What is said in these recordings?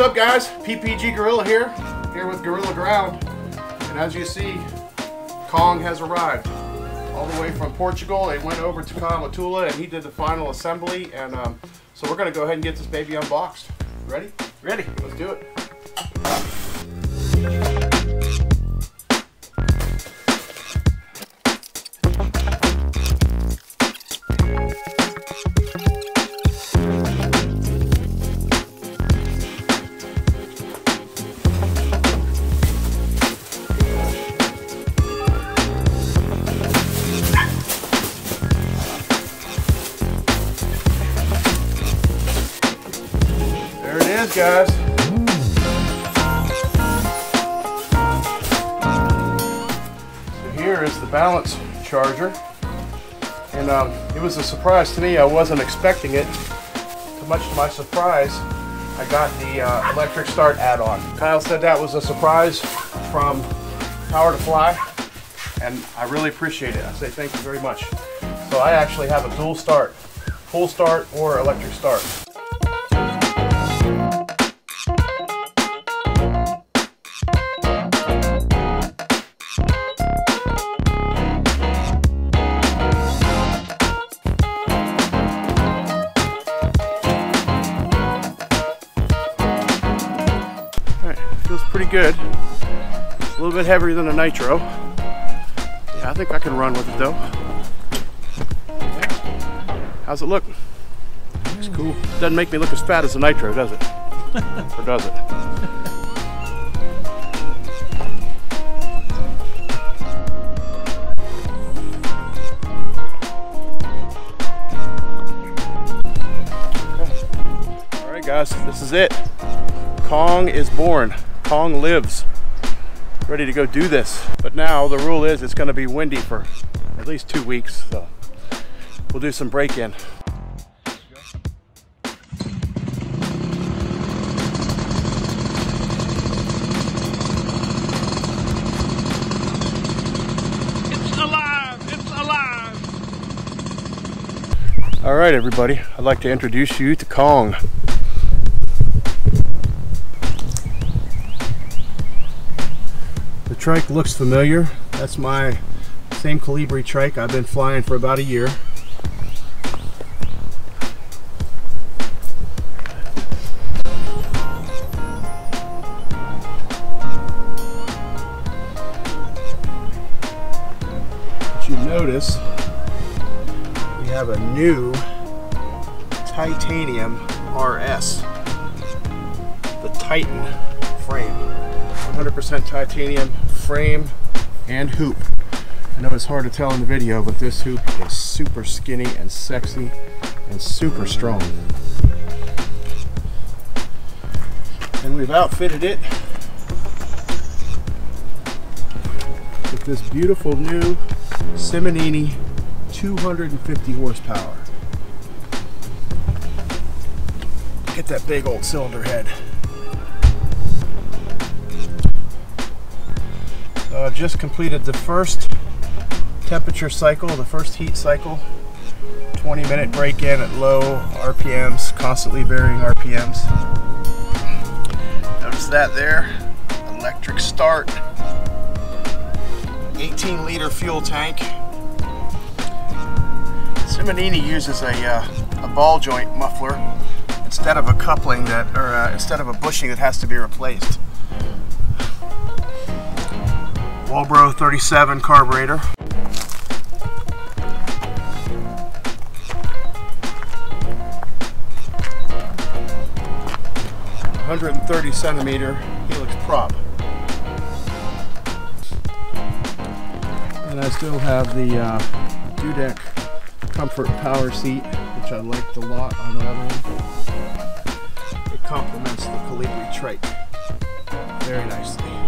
What's up guys? PPG Gorilla here, here with Gorilla Ground. And as you see, Kong has arrived. All the way from Portugal, they went over to Kamatula and he did the final assembly. And um, so we're gonna go ahead and get this baby unboxed. Ready? Ready. Let's do it. Is, guys. So here is the balance charger. And um, it was a surprise to me. I wasn't expecting it. To much to my surprise, I got the uh, electric start add-on. Kyle said that was a surprise from Power2Fly, and I really appreciate it. I say thank you very much. So I actually have a dual start, full start or electric start. Feels pretty good. A little bit heavier than a nitro. Yeah, I think I can run with it though. How's it look? Looks cool. Doesn't make me look as fat as a nitro, does it? or does it? Alright guys, this is it. Kong is born. Kong lives. Ready to go do this. But now the rule is it's going to be windy for at least two weeks. So we'll do some break-in. It's alive! It's alive! All right, everybody. I'd like to introduce you to Kong. Trike looks familiar. That's my same Colibri trike I've been flying for about a year. But you notice we have a new titanium RS. The Titan frame. 100% titanium frame and hoop. I know it's hard to tell in the video, but this hoop is super skinny and sexy and super strong. And we've outfitted it with this beautiful new Simonini 250 horsepower. Get that big old cylinder head. I've just completed the first temperature cycle, the first heat cycle. 20 minute break in at low RPMs, constantly varying RPMs. Notice that there. Electric start. 18 liter fuel tank. Simonini uses a, uh, a ball joint muffler instead of a coupling that, or uh, instead of a bushing that has to be replaced. Walbro 37 carburetor. Hundred and thirty centimeter helix prop. And I still have the uh, Dudek Comfort Power Seat, which I liked a lot on the other one. It complements the Colibri trike very nicely.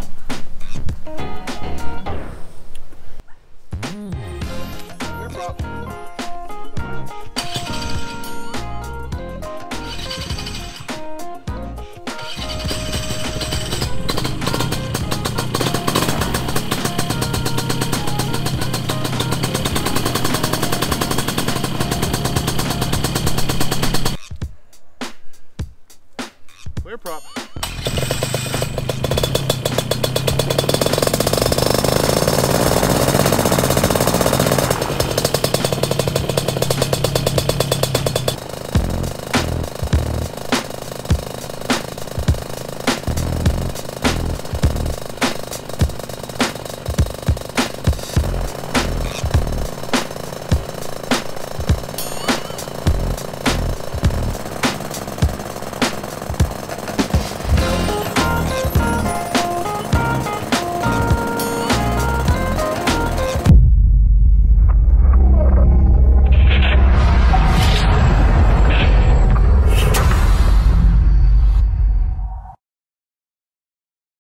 air prop.